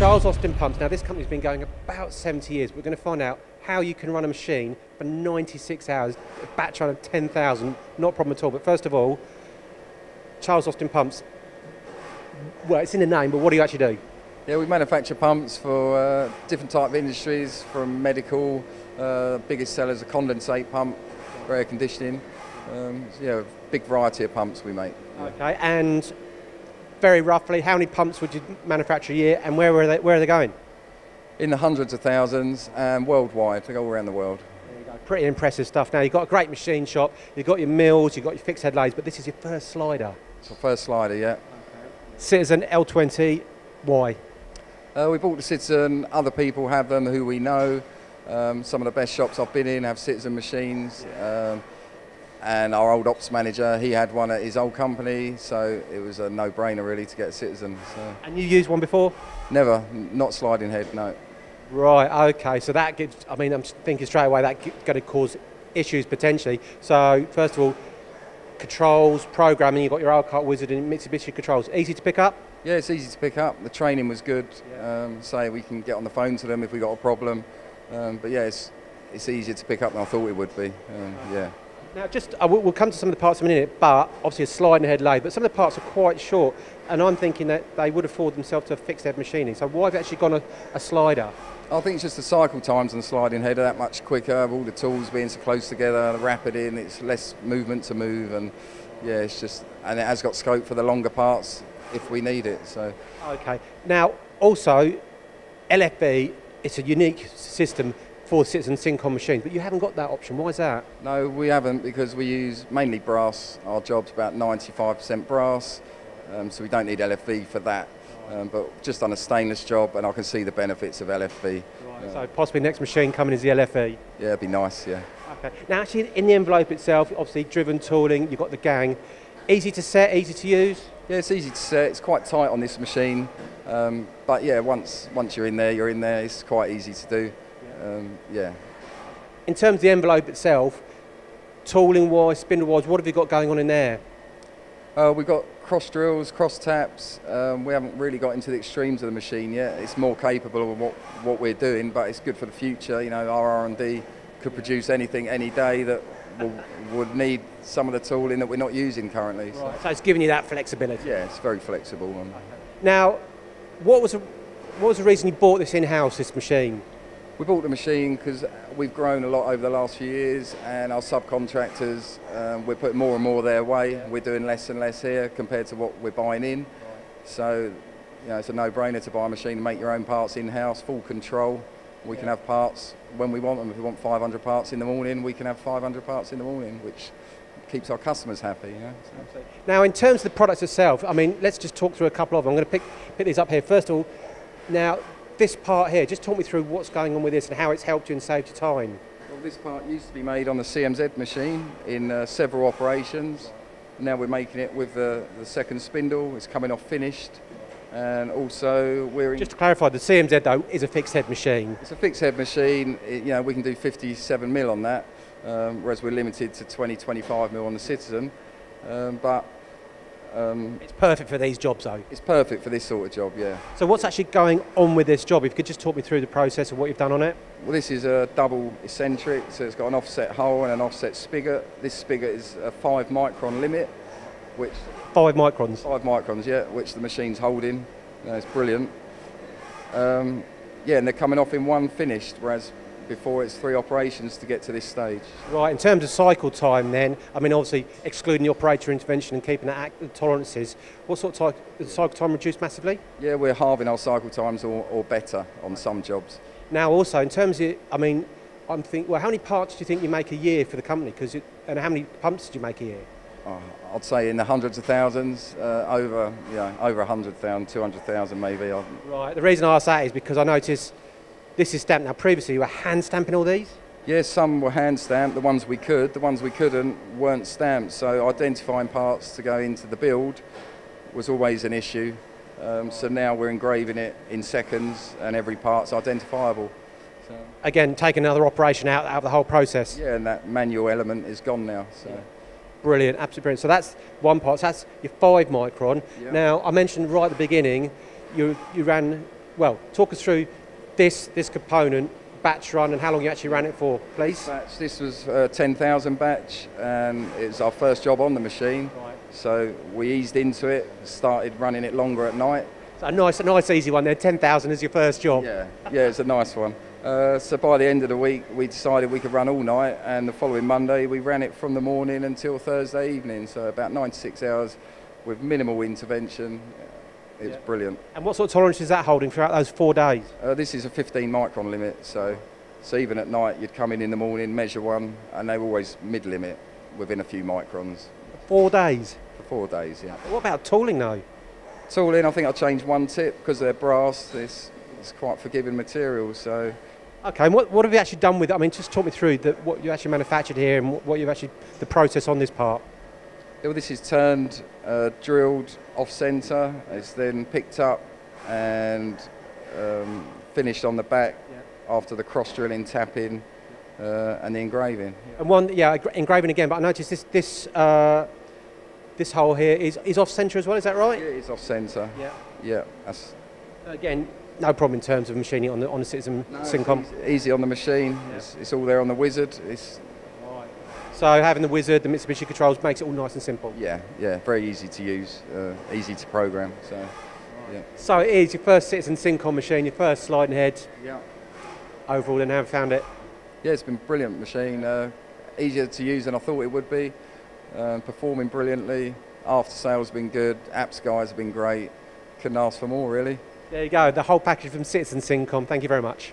Charles Austen Pumps. Now, this company's been going about 70 years. We're going to find out how you can run a machine for 96 hours, a batch run of 10,000, not a problem at all. But first of all, Charles Austen Pumps, well, it's in the name, but what do you actually do? Yeah, we manufacture pumps for uh, different type of industries, from medical, uh, biggest sellers a condensate pump for air conditioning. Um, so yeah, a big variety of pumps we make. Okay, and very roughly, how many pumps would you manufacture a year, and where are they, where are they going? In the hundreds of thousands and worldwide, they go all around the world. Pretty impressive stuff. Now, you've got a great machine shop, you've got your mills, you've got your fixed head lathes, but this is your first slider. It's our first slider, yeah. Citizen L20, why? Uh, we bought the Citizen, other people have them who we know. Um, some of the best shops I've been in have Citizen machines. Um, and our old ops manager, he had one at his old company, so it was a no-brainer really to get a Citizen. So. And you used one before? Never, not sliding head, no. Right, okay, so that gives, I mean, I'm thinking straight away that's going to cause issues potentially. So, first of all, controls, programming, you've got your Alkart Wizard and Mitsubishi controls. Easy to pick up? Yeah, it's easy to pick up. The training was good. Yeah. Um, say we can get on the phone to them if we got a problem. Um, but yeah, it's, it's easier to pick up than I thought it would be. Um, yeah. Now, just uh, we'll come to some of the parts in a minute, but obviously a sliding head lathe, but some of the parts are quite short, and I'm thinking that they would afford themselves to a fixed head machining. So why have you actually gone a, a slider? I think it's just the cycle times on the sliding head are that much quicker. All the tools being so close together, the rapid in, it's less movement to move, and yeah, it's just and it has got scope for the longer parts if we need it. So okay. Now, also, LFB, it's a unique system for Citizen Cincom machines, but you haven't got that option. Why is that? No, we haven't because we use mainly brass. Our job's about 95% brass, um, so we don't need LFB for that. Um, but just on a stainless job, and I can see the benefits of LFB. Right. So possibly next machine coming is the LFB. Yeah, it'd be nice. Yeah. Okay. Now, actually, in the envelope itself, obviously driven tooling. You've got the gang. Easy to set, easy to use. Yeah, it's easy to set. It's quite tight on this machine, um, but yeah, once once you're in there, you're in there. It's quite easy to do. Um, yeah. In terms of the envelope itself, tooling wise, spindle wise, what have you got going on in there? Uh, we've got cross drills, cross taps. Um, we haven't really got into the extremes of the machine yet. It's more capable of what, what we're doing, but it's good for the future. You know, our R&D could produce anything any day that will, would need some of the tooling that we're not using currently. So. Right. so it's giving you that flexibility. Yeah, it's very flexible. Now, what was, the, what was the reason you bought this in-house, this machine? We bought the machine because we've grown a lot over the last few years and our subcontractors, um, we're putting more and more their way. We're doing less and less here compared to what we're buying in. So you know, it's a no-brainer to buy a machine and make your own parts in-house, full control. We can have parts when we want them. If we want 500 parts in the morning, we can have 500 parts in the morning, which keeps our customers happy. You know? so. Now, in terms of the products itself, I mean, let's just talk through a couple of them. I'm going to pick, pick these up here. First of all, now, this part here, just talk me through what's going on with this and how it's helped you and saved you time. Well, this part used to be made on the CMZ machine in uh, several operations. Now we're making it with the, the second spindle. It's coming off finished. And also we're... Just to clarify, the CMZ though is a fixed head machine. It's a fixed head machine. It, you know, we can do 57 mil on that, um, whereas we're limited to 20, 25 mil on the Citizen. Um, but um, it's perfect for these jobs, though. It's perfect for this sort of job, yeah. So, what's actually going on with this job? If you could just talk me through the process of what you've done on it. Well, this is a double eccentric, so it's got an offset hole and an offset spigot. This spigot is a five micron limit, which five microns. Five microns, yeah, which the machine's holding. You know, it's brilliant. Um, yeah, and they're coming off in one finished, whereas before it's three operations to get to this stage. Right, in terms of cycle time then, I mean obviously excluding the operator intervention and keeping the tolerances, what sort of time, is the cycle time reduced massively? Yeah, we're halving our cycle times or, or better on some jobs. Now also in terms of, I mean, I'm thinking, well how many parts do you think you make a year for the company? Because And how many pumps do you make a year? Oh, I'd say in the hundreds of thousands, uh, over, you know, over 100,000, 200,000 maybe. Right, the reason I ask that is because I notice this is stamped. Now, previously, you were hand stamping all these? Yes, some were hand stamped, the ones we could. The ones we couldn't weren't stamped. So identifying parts to go into the build was always an issue. Um, so now we're engraving it in seconds and every part's identifiable. So Again, take another operation out, out of the whole process. Yeah, and that manual element is gone now. So. Yeah. Brilliant, absolutely brilliant. So that's one part. So that's your five micron. Yeah. Now, I mentioned right at the beginning, you, you ran well, talk us through this this component, batch run, and how long you actually ran it for, please. Batch, this was a 10,000 batch, and it was our first job on the machine. Right. So we eased into it, started running it longer at night. So a nice, a nice easy one there. Ten thousand is your first job. Yeah, yeah, it's a nice one. Uh, so by the end of the week, we decided we could run all night, and the following Monday, we ran it from the morning until Thursday evening. So about 96 hours with minimal intervention. It was Yeah. brilliant. And what sort of tolerance is that holding throughout those four days? Uh, this is a 15 micron limit, so so even at night, you'd come in in the morning, measure one, and they were always mid limit within a few microns Four days. for four days. Yeah. What about tooling though? Tooling, I think I changed one tip because they're brass. It's, it's quite forgiving material, so Okay, and what, what have you actually done with it? I mean, just talk me through the, what you actually manufactured here and what, what you've actually, the process on this part. Well, this is turned, uh, drilled off centre. It's then picked up and um, finished on the back after the cross drilling, tapping, uh, and the engraving. And one, yeah, engraving again, but I noticed this, this, uh, this hole here is, is off centre as well, is that Yeah, right? it's off centre. Yeah. Yeah, that's Again, no problem in terms of machining on the, on the Citizen no, Cincom. easy, easy on the machine. It's, it's all there on the Wizard. It's So having the Wizard, the Mitsubishi controls makes it all nice and simple. yeah, yeah, very easy to use, uh, easy to program. So yeah. So it is your first Citizen Cincom machine, your first sliding head Yeah. overall, and how have found it? Yeah, it's been a brilliant machine. Uh, easier to use than I thought it would be. Um, performing brilliantly. After sales been good. Apps guys have been great. Couldn't ask for more really. There you go, the whole package from Citizen Cincom. Thank you very much.